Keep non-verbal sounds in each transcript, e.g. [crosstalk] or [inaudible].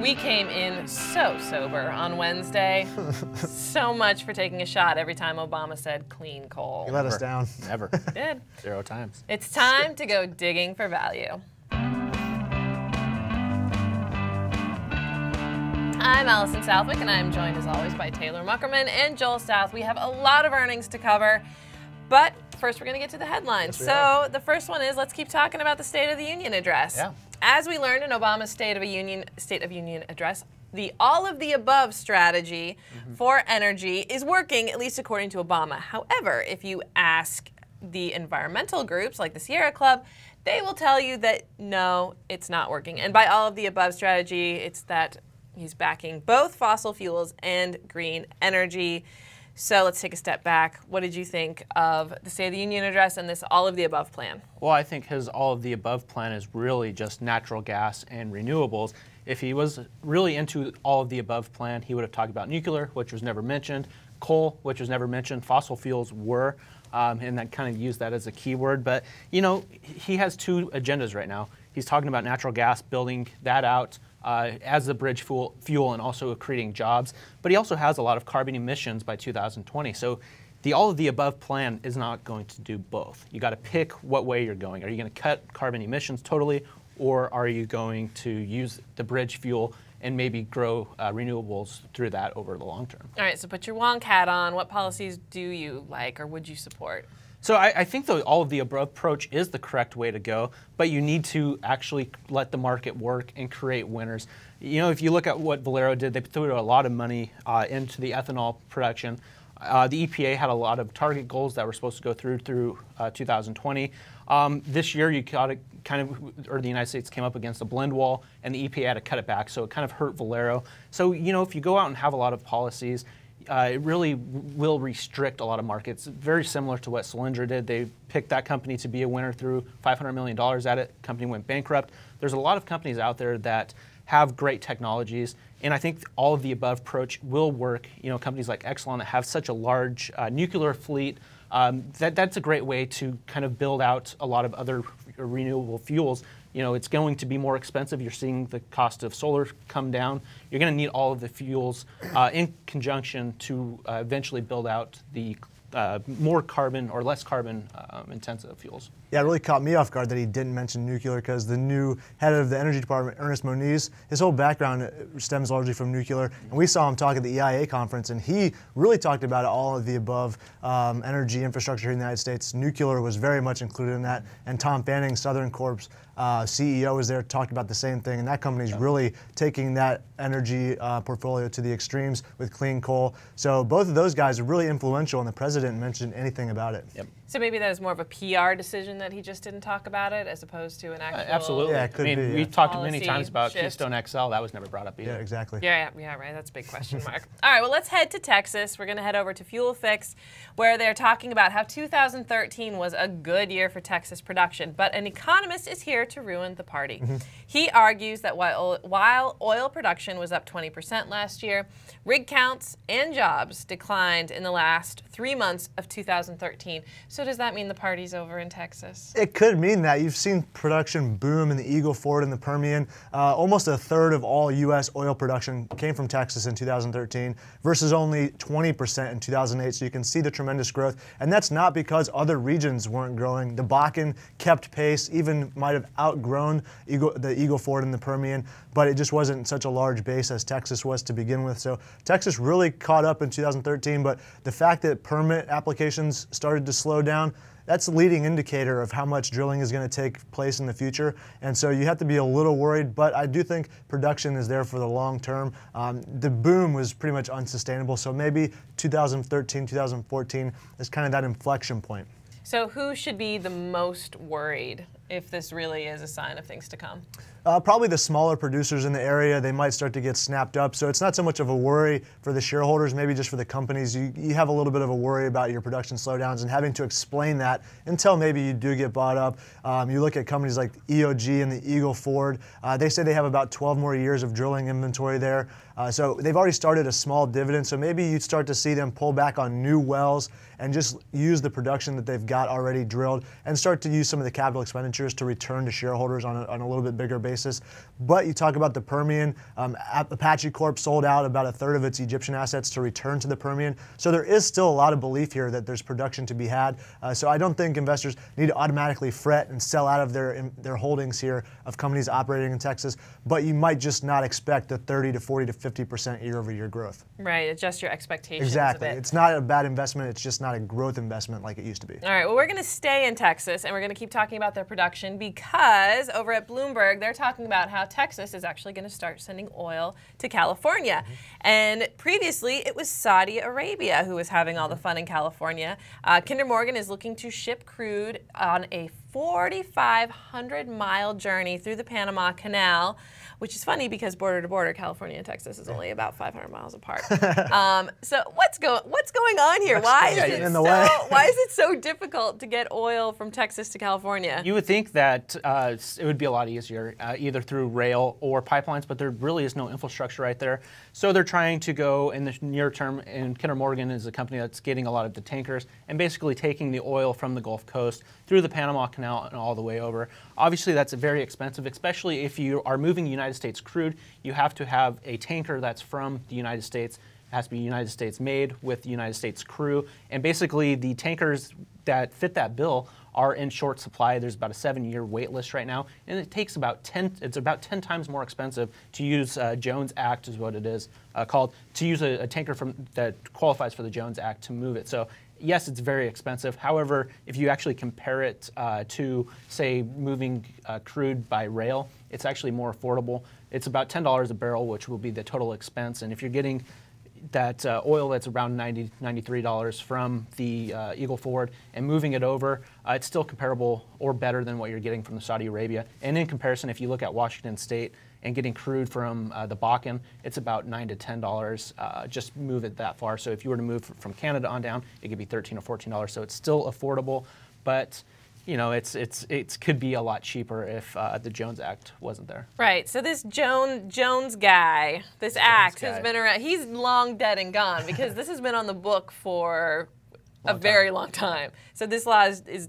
We came in so sober on Wednesday. [laughs] so much for taking a shot every time Obama said clean coal. You let us down. Never. [laughs] Did. Zero times. It's time to go digging for value. I'm Allison Southwick, and I'm joined as always by Taylor Muckerman and Joel South. We have a lot of earnings to cover, but first we're going to get to the headlines. Yes, so are. the first one is let's keep talking about the State of the Union address. Yeah. As we learned in Obama's State of a Union State of Union address, the all of the above strategy mm-hmm. for energy is working, at least according to Obama. However, if you ask the environmental groups like the Sierra Club, they will tell you that no, it's not working. And by all of the above strategy, it's that he's backing both fossil fuels and green energy. So let's take a step back. What did you think of the State of the Union address and this all of the above plan? Well, I think his all of the above plan is really just natural gas and renewables. If he was really into all of the above plan, he would have talked about nuclear, which was never mentioned, coal, which was never mentioned, fossil fuels were, um, and that kind of used that as a keyword. But, you know, he has two agendas right now. He's talking about natural gas, building that out uh, as the bridge fuel, fuel and also creating jobs. But he also has a lot of carbon emissions by 2020. So the all of the above plan is not going to do both. You got to pick what way you're going. Are you going to cut carbon emissions totally, or are you going to use the bridge fuel and maybe grow uh, renewables through that over the long term? All right, so put your wonk hat on. What policies do you like or would you support? So I, I think that all of the above approach is the correct way to go, but you need to actually let the market work and create winners. You know, if you look at what Valero did, they threw a lot of money uh, into the ethanol production. Uh, the EPA had a lot of target goals that were supposed to go through through uh, 2020. Um, this year, you got to kind of, or the United States came up against a blend wall, and the EPA had to cut it back, so it kind of hurt Valero. So you know, if you go out and have a lot of policies, uh, it really will restrict a lot of markets. Very similar to what Solyndra did. They picked that company to be a winner through $500 million at it. Company went bankrupt. There's a lot of companies out there that have great technologies, and I think all of the above approach will work. You know, companies like Exelon that have such a large uh, nuclear fleet. Um, that, that's a great way to kind of build out a lot of other renewable fuels. You know, it's going to be more expensive. You're seeing the cost of solar come down. You're going to need all of the fuels uh, in conjunction to uh, eventually build out the uh, more carbon or less carbon um, intensive fuels. Yeah, it really caught me off guard that he didn't mention nuclear because the new head of the Energy Department, Ernest Moniz, his whole background uh, stems largely from nuclear. And we saw him talk at the EIA conference, and he really talked about all of the above um, energy infrastructure here in the United States. Nuclear was very much included in that. And Tom Fanning, Southern Corp's uh, CEO, was there, talked about the same thing. And that company's really taking that energy uh, portfolio to the extremes with clean coal. So both of those guys are really influential, in the president mentioned anything about it. Yep. So maybe that was more of a PR decision that he just didn't talk about it, as opposed to an uh, actual. Absolutely. Yeah, it could I mean, be, we yeah. talked many times about shift. Keystone XL. That was never brought up either. Yeah, exactly. Yeah, yeah, yeah, right. That's a big question mark. [laughs] All right, well, let's head to Texas. We're going to head over to Fuel Fix, where they're talking about how 2013 was a good year for Texas production, but an economist is here to ruin the party. Mm-hmm. He argues that while, while oil production was up 20% last year, rig counts and jobs declined in the last three months of 2013. So does that mean the party's over in Texas? It could mean that you've seen production boom in the Eagle Ford and the Permian. Uh, almost a third of all U.S. oil production came from Texas in 2013 versus only 20% in 2008. So you can see the tremendous growth. And that's not because other regions weren't growing. The Bakken kept pace, even might have outgrown Eagle, the Eagle Ford and the Permian, but it just wasn't such a large base as Texas was to begin with. So Texas really caught up in 2013, but the fact that permit applications started to slow down, that's a leading indicator of how much drilling is going to take place in the future. And so you have to be a little worried, but I do think production is there for the long term. Um, the boom was pretty much unsustainable, so maybe 2013, 2014 is kind of that inflection point. So who should be the most worried if this really is a sign of things to come? Uh, probably the smaller producers in the area, they might start to get snapped up. So it's not so much of a worry for the shareholders, maybe just for the companies. You, you have a little bit of a worry about your production slowdowns and having to explain that until maybe you do get bought up. Um, you look at companies like EOG and the Eagle Ford, uh, they say they have about 12 more years of drilling inventory there. Uh, so they've already started a small dividend. So maybe you'd start to see them pull back on new wells and just use the production that they've got already drilled and start to use some of the capital expenditures to return to shareholders on a, on a little bit bigger basis. But you talk about the Permian, um, Apache Corp sold out about a third of its Egyptian assets to return to the Permian. So there is still a lot of belief here that there's production to be had. Uh, so I don't think investors need to automatically fret and sell out of their, their holdings here of companies operating in Texas, but you might just not expect the 30 to 40 to 50% year over year growth. Right, adjust your expectations. Exactly. It's not a bad investment, it's just not a growth investment like it used to be. All right, well, we're going to stay in Texas and we're going to keep talking about their production because over at Bloomberg, they're talking about how Texas is actually going to start sending oil to California. Mm -hmm. And previously, it was Saudi Arabia who was having all the fun in California. Uh, Kinder Morgan is looking to ship crude on a 4,500 mile journey through the Panama Canal which is funny because border to border, California and Texas is only about 500 miles apart. [laughs] um, so what's going what's going on here? Why is it so, why is [laughs] it so difficult to get oil from Texas to California? You would think that uh, it would be a lot easier, uh, either through rail or pipelines, but there really is no infrastructure right there. So they're trying to go in the near term, and Kinder Morgan is a company that's getting a lot of the tankers and basically taking the oil from the Gulf Coast through the Panama Canal and all the way over. Obviously, that's very expensive, especially if you are moving United States crude. You have to have a tanker that's from the United States. It has to be United States made with the United States crew. And basically, the tankers that fit that bill are in short supply. There's about a seven-year wait list right now, and it takes about 10. It's about 10 times more expensive to use uh, Jones Act, is what it is uh, called, to use a, a, tanker from that qualifies for the Jones Act to move it. So yes, it's very expensive. However, if you actually compare it uh, to, say, moving uh, crude by rail, it's actually more affordable. It's about $10 a barrel, which will be the total expense. And if you're getting that uh, oil that's around 90 $93 from the uh, Eagle Ford and moving it over, uh, it's still comparable or better than what you're getting from the Saudi Arabia. And in comparison, if you look at Washington State, and getting crude from uh, the Bakken, it's about nine to ten dollars. Uh, just move it that far. So if you were to move from Canada on down, it could be thirteen or fourteen dollars. So it's still affordable, but you know, it's it's it could be a lot cheaper if uh, the Jones Act wasn't there. Right. So this Jones Jones guy, this Jones act guy. has been around. He's long dead and gone because this has been on the book for long a very long time. So this law is, is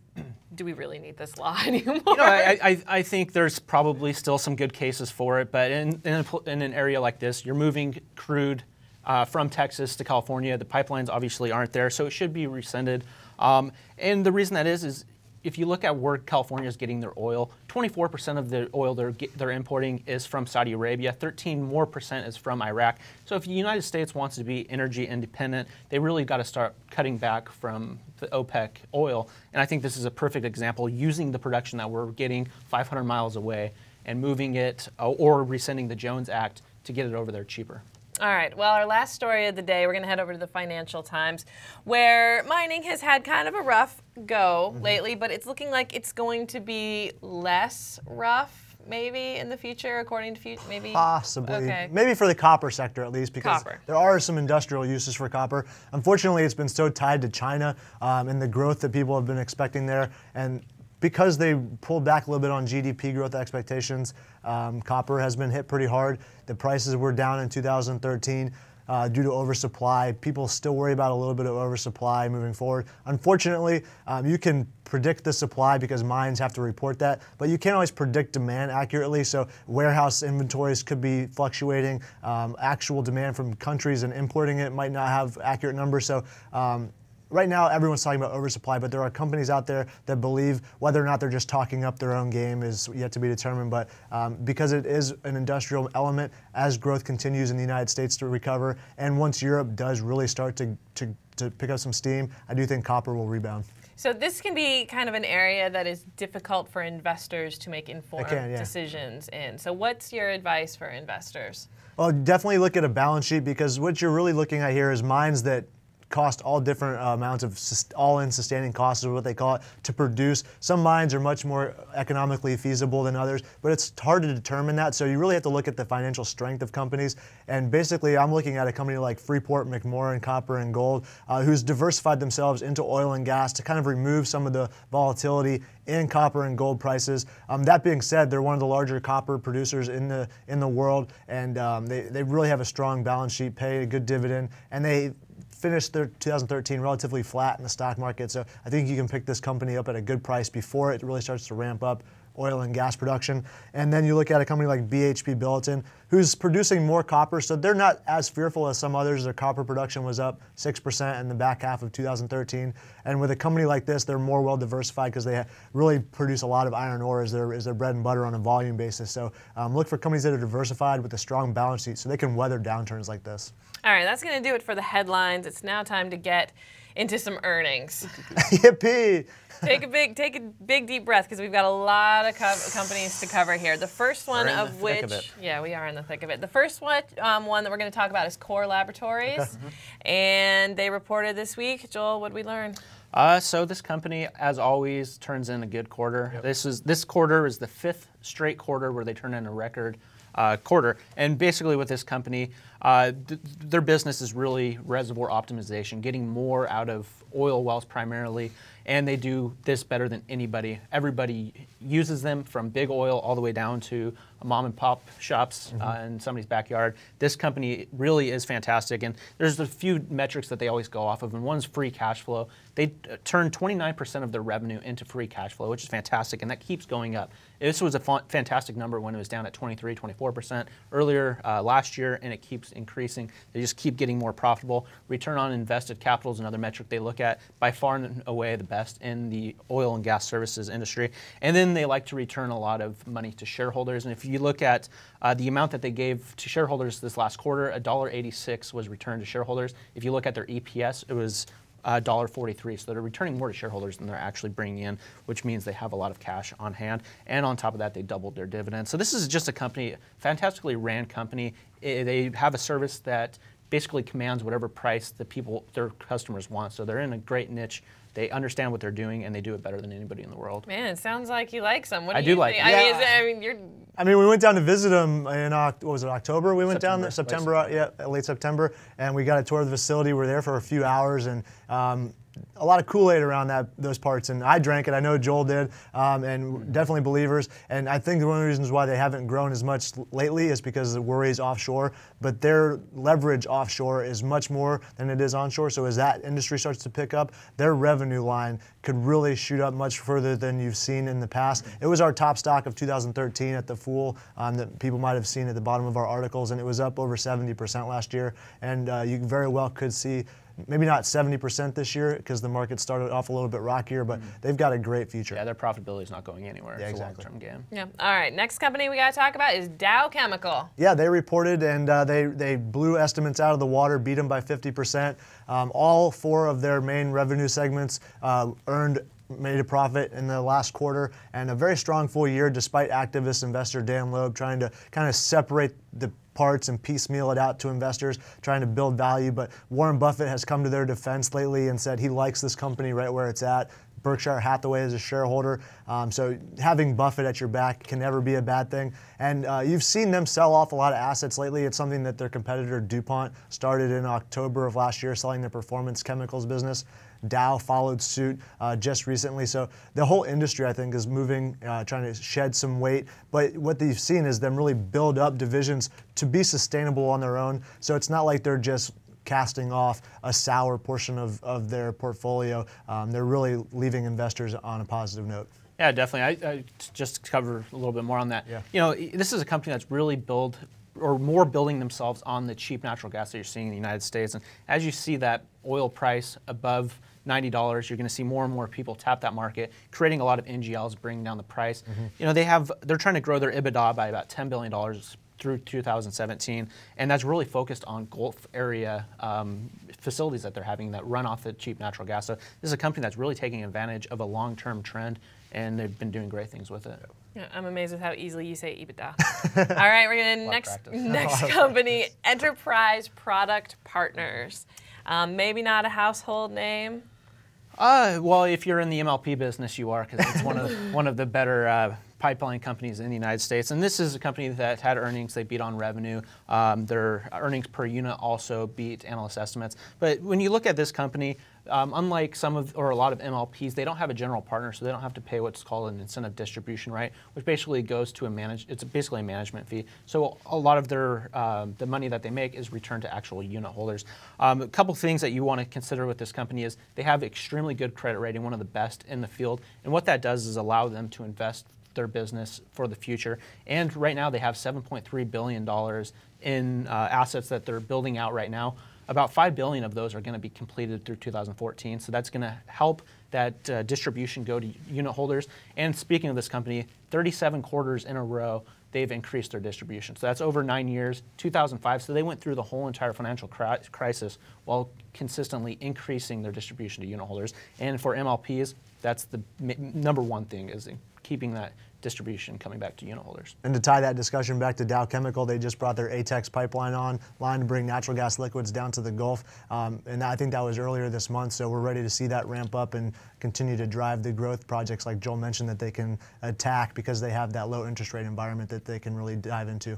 do we really need this law anymore? [laughs] You know, I, I, I, think there's probably still some good cases for it, but in, in, a, in an area like this, you're moving crude uh, from Texas to California. The pipelines obviously aren't there, so it should be rescinded. Um, and the reason that is, is if you look at where California is getting their oil, 24% of the oil they're, they're importing is from Saudi Arabia, 13 more percent is from Iraq. So if the United States wants to be energy independent, they really got to start cutting back from the OPEC oil. And I think this is a perfect example using the production that we're getting 500 miles away and moving it or rescinding the Jones Act to get it over there cheaper. All right. Well, our last story of the day, we're going to head over to the Financial Times, where mining has had kind of a rough go mm -hmm. lately, but it's looking like it's going to be less rough maybe in the future, according to future, maybe? Possibly. Okay. Maybe for the copper sector at least, because copper. there are some industrial uses for copper. Unfortunately, it's been so tied to China um, and the growth that people have been expecting there. And because they pulled back a little bit on GDP growth expectations, um, copper has been hit pretty hard. The prices were down in 2013 uh, due to oversupply. People still worry about a little bit of oversupply moving forward. Unfortunately, um, you can predict the supply because mines have to report that, but you can't always predict demand accurately. So warehouse inventories could be fluctuating. Um, actual demand from countries and importing it might not have accurate numbers. So um, right now everyone's talking about oversupply, but there are companies out there that believe whether or not they're just talking up their own game is yet to be determined. But um, because it is an industrial element, as growth continues in the United States to recover, and once Europe does really start to, to, to pick up some steam, I do think copper will rebound. So this can be kind of an area that is difficult for investors to make informed can, yeah. decisions in. So what's your advice for investors? Well, definitely look at a balance sheet because what you're really looking at here is mines that cost all different uh, amounts of all-in sustaining costs is what they call it to produce. Some mines are much more economically feasible than others, but it's hard to determine that. So you really have to look at the financial strength of companies. And basically, I'm looking at a company like Freeport McMoran Copper and Gold, uh, who's diversified themselves into oil and gas to kind of remove some of the volatility in copper and gold prices. Um, that being said, they're one of the larger copper producers in the in the world, and um, they, they really have a strong balance sheet, pay a good dividend, and they finished their 2013 relatively flat in the stock market. So I think you can pick this company up at a good price before it really starts to ramp up oil and gas production. And then you look at a company like BHP Billiton, who's producing more copper, so they're not as fearful as some others. Their copper production was up 6% in the back half of 2013. And with a company like this, they're more well diversified because they really produce a lot of iron ore as their, as their bread and butter on a volume basis. So um, look for companies that are diversified with a strong balance sheet so they can weather downturns like this. All right, that's going to do it for the headlines. It's now time to get into some earnings. [laughs] Yippee! take a big, take a big deep breath because we've got a lot of co companies to cover here. The first one We're in of the which, thick of it. yeah, we are in the thick of it. The first one, um, one that we're going to talk about is Core Laboratories, and they reported this week. Joel, what did we learn? Uh, so this company, as always, turns in a good quarter. This is this quarter is the fifth straight quarter where they turn in a record uh, quarter. And basically, with this company, uh, th- their business is really reservoir optimization, getting more out of oil wells primarily. And they do this better than anybody. Everybody uses them from big oil all the way down to mom and pop shops uh, in somebody's backyard. This company really is fantastic. And there's a few metrics that they always go off of, and one's free cash flow. They uh, turn 29% of their revenue into free cash flow, which is fantastic, and that keeps going up. This was a fa- fantastic number when it was down at 23, 24% earlier uh, last year, and it keeps increasing. They just keep getting more profitable. Return on invested capital is another metric they look at, by far and away the best in the oil and gas services industry. And then they like to return a lot of money to shareholders. And if you look at uh, the amount that they gave to shareholders this last quarter, $1.86 was returned to shareholders. If you look at their EPS, it was uh, $1.43. So they're returning more to shareholders than they're actually bringing in, which means they have a lot of cash on hand. And on top of that, they doubled their dividends. So this is just a company, fantastically ran company. I- they have a service that basically commands whatever price the people, their customers want. So they're in a great niche. They understand what they're doing, and they do it better than anybody in the world. Man, it sounds like you like some. What do I you do like think? it. I mean, is it- I mean, you're I mean, we went down to visit them in what was it October? We went down there September, September, late uh, yeah, late September, and we got a tour of the facility. We were there for a few hours, and um, a lot of Kool Aid around that those parts. And I drank it. I know Joel did, um, and definitely believers. And I think one of the reasons why they haven't grown as much lately is because of the worries offshore. But their leverage offshore is much more than it is onshore. So as that industry starts to pick up, their revenue line could really shoot up much further than you've seen in the past. It was our top stock of 2013 at the Fool um, that people might have seen at the bottom of our articles, and it was up over 70% last year. And uh, you very well could see. Maybe not 70% this year because the market started off a little bit rockier, but they've got a great future. Yeah, their profitability is not going anywhere. Yeah, it's exactly. a long-term game. yeah. All right, next company we got to talk about is Dow Chemical. Yeah, they reported and uh, they, they blew estimates out of the water, beat them by 50%. Um, all four of their main revenue segments uh, earned made a profit in the last quarter and a very strong full year despite activist investor Dan Loeb trying to kind of separate the parts and piecemeal it out to investors, trying to build value. But Warren Buffett has come to their defense lately and said he likes this company right where it's at. Berkshire Hathaway is a shareholder. Um, so having Buffett at your back can never be a bad thing. And uh, you've seen them sell off a lot of assets lately. It's something that their competitor DuPont started in October of last year, selling their performance chemicals business. Dow followed suit uh, just recently. So the whole industry, I think, is moving, uh, trying to shed some weight. But what they've seen is them really build up divisions to be sustainable on their own. So it's not like they're just casting off a sour portion of, of their portfolio. Um, they're really leaving investors on a positive note. Yeah, definitely. I, I just cover a little bit more on that. Yeah. You know, this is a company that's really build or more building themselves on the cheap natural gas that you're seeing in the United States. And as you see that oil price above $90, you're going to see more and more people tap that market, creating a lot of NGLs, bringing down the price. You know, they have they're trying to grow their EBITDA by about $10 billion through 2017, and that's really focused on Gulf area um, facilities that they're having that run off the cheap natural gas. So this is a company that's really taking advantage of a long-term trend, and they've been doing great things with it. I'm amazed with how easily you say EBITDA. [laughs] All right, we're gonna next practice. [laughs] next company, Enterprise Product Partners. Um, maybe not a household name. Uh, well, if you're in the MLP business, you are because it's one of [laughs] one of the better uh, pipeline companies in the United States. And this is a company that had earnings; they beat on revenue. Um, their earnings per unit also beat analyst estimates. But when you look at this company, um, unlike some of or a lot of MLPs, they don't have a general partner, so they don't have to pay what's called an incentive distribution right, which basically goes to a manage. It's basically a management fee. So a lot of their um, the money that they make is returned to actual unit holders. Um, a couple things that you want to consider with this company is they have extremely good credit rating, one of the best in the field, and what that does is allow them to invest their business for the future. And right now they have 7.3 billion dollars in uh, assets that they're building out right now. About 5 billion of those are going to be completed through 2014. So that's going to help that uh, distribution go to unit holders. And speaking of this company, 37 quarters in a row they've increased their distribution. So that's over nine years, 2005. So they went through the whole entire financial cri crisis while consistently increasing their distribution to unit holders. And for MLPs, that's the number one thing is keeping that distribution coming back to unit holders. And to tie that discussion back to Dow Chemical, they just brought their ATEX pipeline on line to bring natural gas liquids down to the Gulf. Um, and I think that was earlier this month. So we're ready to see that ramp up and continue to drive the growth projects like Joel mentioned that they can attack because they have that low interest rate environment that they can really dive into.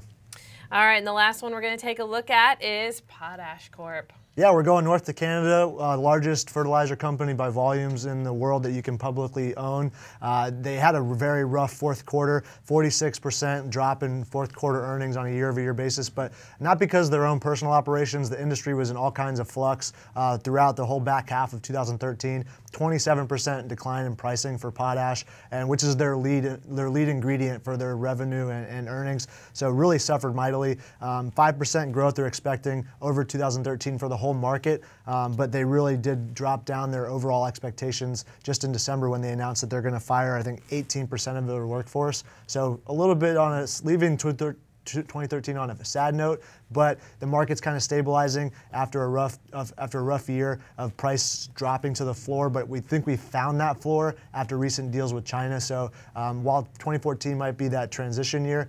All right, and the last one we're going to take a look at is Potash Corp. Yeah, we're going north to Canada, uh, largest fertilizer company by volumes in the world that you can publicly own. Uh, they had a very rough fourth quarter, 46% drop in fourth quarter earnings on a year over year basis, but not because of their own personal operations. The industry was in all kinds of flux uh, throughout the whole back half of 2013. 27% decline in pricing for potash, and which is their lead their lead ingredient for their revenue and, and earnings. So really suffered mightily. Um, 5% growth they're expecting over 2013 for the whole market, um, but they really did drop down their overall expectations just in December when they announced that they're going to fire I think 18% of their workforce. So a little bit on us leaving 2013 on a sad note, but the market's kind of stabilizing after a rough after a rough year of price dropping to the floor. But we think we found that floor after recent deals with China. So um, while 2014 might be that transition year,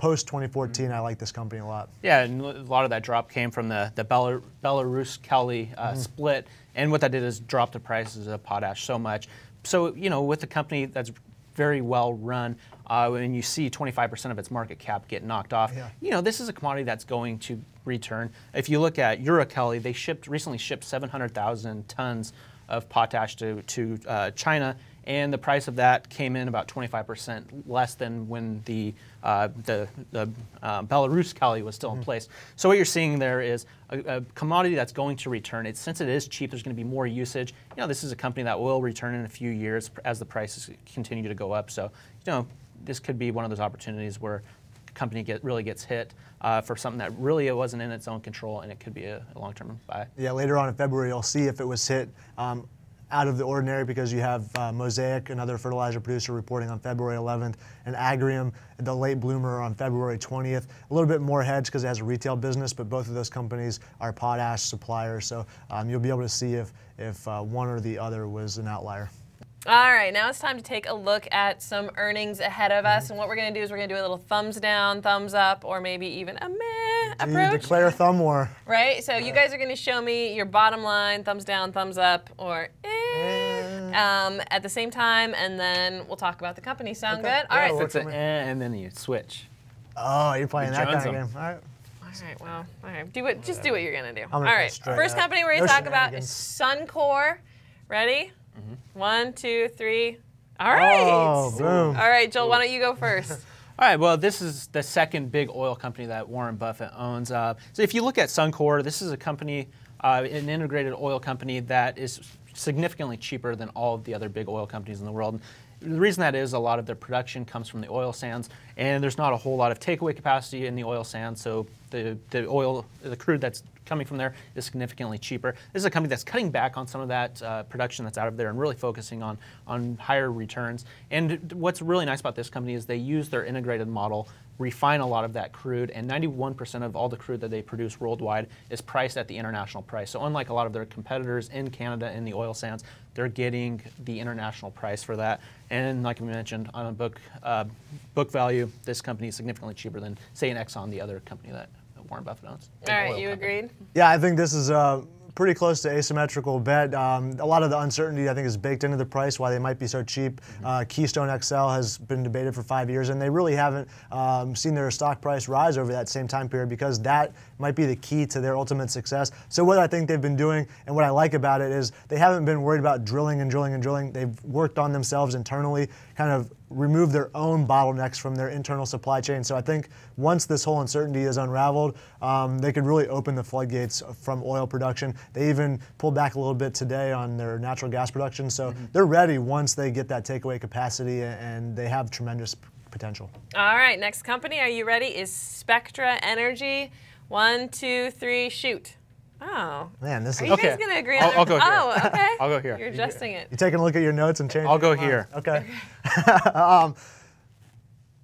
post 2014, I like this company a lot. Yeah, and a lot of that drop came from the the Belarus Kali uh, mm. split, and what that did is drop the prices of potash so much. So you know, with a company that's very well run, uh, and you see 25% of its market cap get knocked off, yeah. you know, this is a commodity that's going to return. If you look at Uralkali, they shipped recently shipped 700,000 tons of potash to, to uh, China, and the price of that came in about 25% less than when the, uh, the, the uh, Belarus Kali was still mm -hmm. in mm-hmm. place. So what you're seeing there is a, a, commodity that's going to return. It, since it is cheap, there's going to be more usage. You know, this is a company that will return in a few years as the prices continue to go up. So, you know, this could be one of those opportunities where a company get, really gets hit uh, for something that really it wasn't in its own control, and it could be a, a long-term buy. Yeah, later on in February, you'll see if it was hit. Um, out of the ordinary because you have uh, Mosaic, another fertilizer producer, reporting on February 11th, and Agrium, the late bloomer, on February 20th. A little bit more hedge because it has a retail business, but both of those companies are potash suppliers, so um, you'll be able to see if, if uh, one or the other was an outlier. All right, now it's time to take a look at some earnings ahead of us. And what we're going to do is we're going to do a little thumbs down, thumbs up, or maybe even a meh approach. Declare thumb war. Right? So you guys are going to show me your bottom line, thumbs down, thumbs up, or eh, eh. Um, at the same time, and then we'll talk about the company. Sound okay. good? All yeah, right. So it's an eh, and then you switch. Oh, you're playing that kind of game. All right. All right, well, all right. Do what, Just do what you're gonna do. all right. First company we're gonna no talk about is Suncor. Ready? Mm -hmm. One, two, three. All right. Oh, boom. All right, Joel, why don't you go first? [laughs] All right, well, this is the second big oil company that Warren Buffett owns. Uh, so if you look at Suncor, this is a company, uh, an integrated oil company that is significantly cheaper than all of the other big oil companies in the world. The reason that is a lot of their production comes from the oil sands, and there's not a whole lot of takeaway capacity in the oil sands, so the, the oil, the crude that's coming from there is significantly cheaper. This is a company that's cutting back on some of that uh, production that's out of there and really focusing on, on higher returns. And what's really nice about this company is they use their integrated model refine a lot of that crude, and 91% of all the crude that they produce worldwide is priced at the international price. So unlike a lot of their competitors in Canada in the oil sands, they're getting the international price for that. And like I mentioned, on a book uh, book value, this company is significantly cheaper than, say, an Exxon, the other company that Warren Buffett owns. All right, you company. agreed? Yeah, I think this is. Uh, pretty close to asymmetrical bet. Um, a lot of the uncertainty, I think, is baked into the price, why they might be so cheap. Mm-hmm. Uh, Keystone XL has been debated for five years, and they really haven't um, seen their stock price rise over that same time period because that might be the key to their ultimate success. So, what I think they've been doing and what I like about it is they haven't been worried about drilling and drilling and drilling. They've worked on themselves internally, kind of remove their own bottlenecks from their internal supply chain. So I think once this whole uncertainty is unraveled, um, they could really open the floodgates from oil production. They even pulled back a little bit today on their natural gas production. So mm-hmm. they're ready once they get that takeaway capacity, and they have tremendous potential. All right, next company, are you ready? Is Spectra Energy. One, two, three, shoot. Oh. Man, this Are is. you okay. guys going to agree I'll, on I'll go here. Oh, okay. I'll go here. You're adjusting it. You're taking a look at your notes and changing I'll go here. Okay. [laughs] um,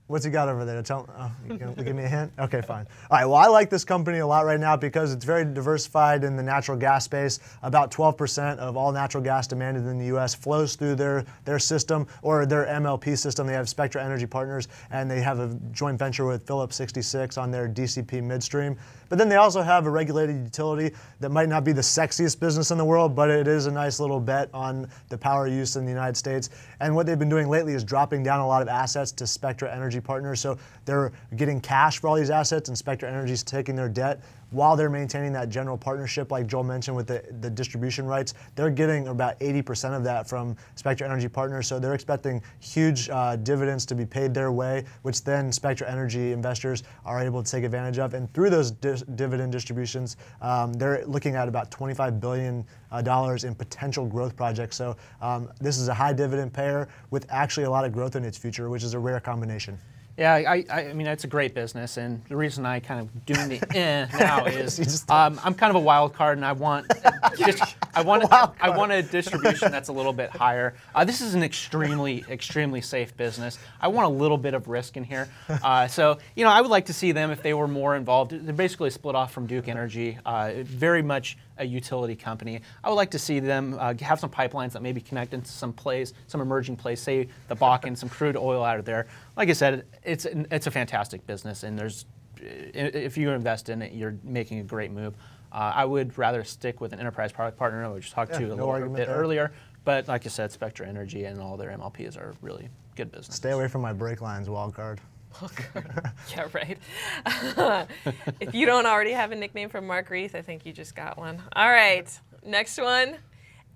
What's he got over there? Tell, oh, give me a hint? Okay, fine. All right, well, I like this company a lot right now because it's very diversified in the natural gas space. About 12% of all natural gas demanded in the U.S. flows through their, their system or their MLP system. They have Spectra Energy Partners, and they have a joint venture with Phillips 66 on their DCP midstream. But then they also have a regulated utility that might not be the sexiest business in the world, but it is a nice little bet on the power use in the United States. And what they've been doing lately is dropping down a lot of assets to Spectra Energy Partners. So they're getting cash for all these assets, and Spectra Energy is taking their debt while they're maintaining that general partnership, like Joel mentioned with the, the distribution rights, they're getting about 80% of that from Spectra Energy Partners. So they're expecting huge uh, dividends to be paid their way, which then Spectra Energy investors are able to take advantage of. And through those di- dividend distributions, um, they're looking at about $25 billion uh, in potential growth projects. So um, this is a high dividend payer with actually a lot of growth in its future, which is a rare combination. Yeah, I, I, mean, it's a great business, and the reason I kind of doing the [laughs] eh now [laughs] is um, I'm kind of a wild card, and I want just, [laughs] I want a, I want a distribution that's a little bit higher. Uh, this is an extremely extremely safe business. I want a little bit of risk in here, uh, so you know I would like to see them if they were more involved. They're basically split off from Duke Energy, uh, very much a utility company. I would like to see them uh, have some pipelines that maybe connect into some plays, some emerging plays, say the Bakken, [laughs] some crude oil out of there. Like I said, it's it's a fantastic business, and there's if you invest in it, you're making a great move. Uh, I would rather stick with an enterprise product partner, I just talked yeah, to a no little bit there. earlier. But like I said, Spectra Energy and all their MLPs are really good business. Stay away from my brake lines, wild card. [laughs] yeah, right. [laughs] if you don't already have a nickname from Mark Reith, I think you just got one. All right, next one.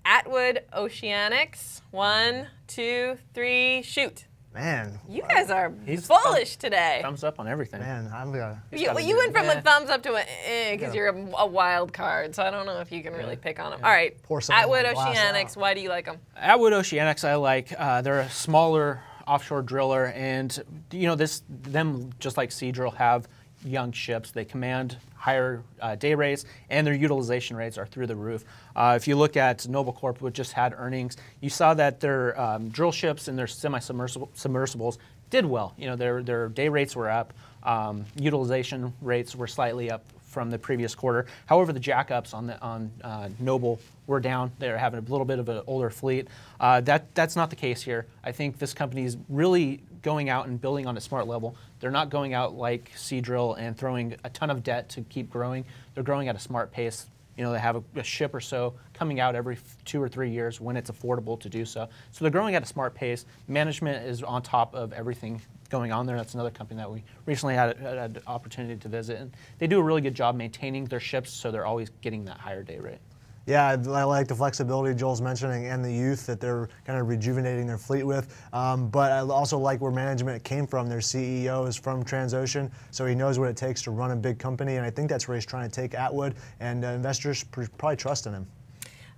Atwood Oceanics. One, two, three, shoot. Man, you guys are He's bullish today. Thumbs up on everything. Man, I'm gonna. You, you went from a thumbs up to a eh because you're a, a, wild card, so I don't know if you can really pick on them. Yeah. All right, Atwood Oceanics. Why do you like them? Atwood Oceanics, I like. Uh, they're a smaller offshore driller, and you know this them just like Seadrill have young ships. They command higher uh, day rates, and their utilization rates are through the roof. Uh, if you look at Noble Corp, which just had earnings, you saw that their um, drill ships and their semi-submersibles did well. You know, their their day rates were up, um, utilization rates were slightly up from the previous quarter. However, the jackups on the on uh, Noble were down. They're having a little bit of an older fleet. Uh, that that's not the case here. I think this company is really going out and building on a smart level. They're not going out like Seadrill and throwing a ton of debt to keep growing. They're growing at a smart pace. You know, they have a, a ship or so coming out every two or three years when it's affordable to do so. So they're growing at a smart pace. Management is on top of everything going on there. That's another company that we recently had, had an opportunity to visit. And they do a really good job maintaining their ships, so they're always getting that higher day rate. Yeah, I like the flexibility Joel's mentioning and the youth that they're kind of rejuvenating their fleet with. Um, but I also like where management came from. Their CEO is from Transocean, so he knows what it takes to run a big company. And I think that's where he's trying to take Atwood, and uh, investors probably trust in him.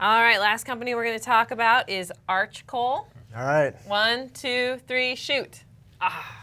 All right, last company we're going to talk about is Arch Coal. All right. One, two, three, shoot. Ah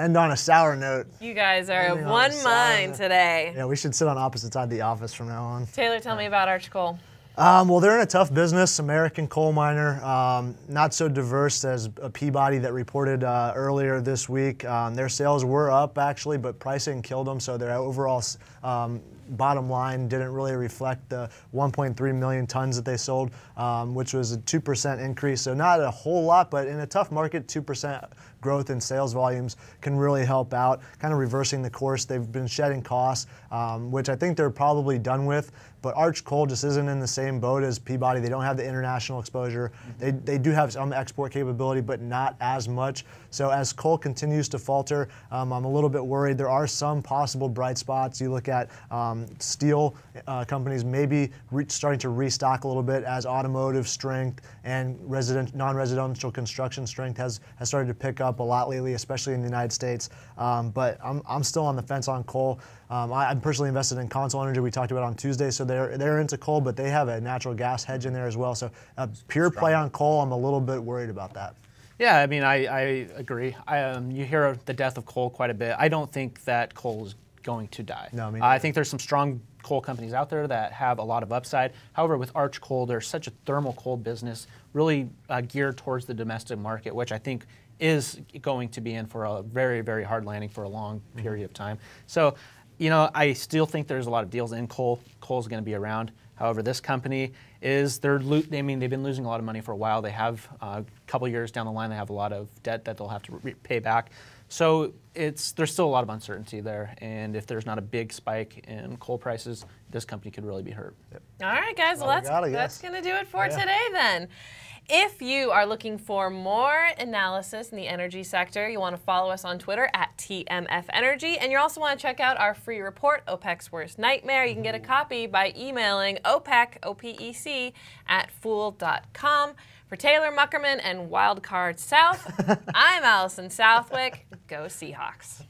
end on a sour note. You guys are Ending one on mind today. Yeah, we should sit on opposite side of the office from now on. Taylor, tell me about Arch Coal. Um, well, they're in a tough business, American coal miner, um, not so diverse as a Peabody that reported uh, earlier this week. Um, their sales were up actually, but pricing killed them, so their overall um, bottom line didn't really reflect the 1.3 million tons that they sold, um, which was a 2% increase. So not a whole lot, but in a tough market, 2% growth in sales volumes can really help out, kind of reversing the course. They've been shedding costs, um, which I think they're probably done with. But Arch Coal just isn't in the same boat as Peabody. They don't have the international exposure. They, they do have some export capability, but not as much. So as coal continues to falter, um, I'm a little bit worried. There are some possible bright spots. You look at um, steel uh, companies maybe starting to restock a little bit as automotive strength and resident, non-residential construction strength has, has started to pick up a lot lately, especially in the United States. Um, but I'm, I'm still on the fence on coal. Um, I, am personally invested in CONSOL Energy. We talked about on Tuesday, so they're they're into coal, but they have a natural gas hedge in there as well. So a pure play on coal, I'm a little bit worried about that. Yeah, I mean, I, I agree. I, um, you hear the death of coal quite a bit. I don't think that coal is going to die. No, I, mean, I think there's some strong coal companies out there that have a lot of upside. However, with Arch Coal, they're such a thermal coal business, really uh, geared towards the domestic market, which I think is going to be in for a very, very hard landing for a long mm-hmm. period of time. So, you know, I still think there's a lot of deals in coal. Coal is going to be around. However, this company is they're lo- I mean they've been losing a lot of money for a while. They have uh, a couple years down the line they have a lot of debt that they'll have to re- pay back. So it's there's still a lot of uncertainty there, and if there's not a big spike in coal prices, this company could really be hurt. Yep. All right, guys, well, well that's, that's going to do it for yeah. today then. If you are looking for more analysis in the energy sector, you want to follow us on Twitter at TMF Energy. And you also want to check out our free report, OPEC's Worst Nightmare. You can get a copy by emailing OPEC, O-P-E-C, at fool.com. For Taylor Muckerman and Wildcard South, [laughs] I'm Allison Southwick. Go Seahawks.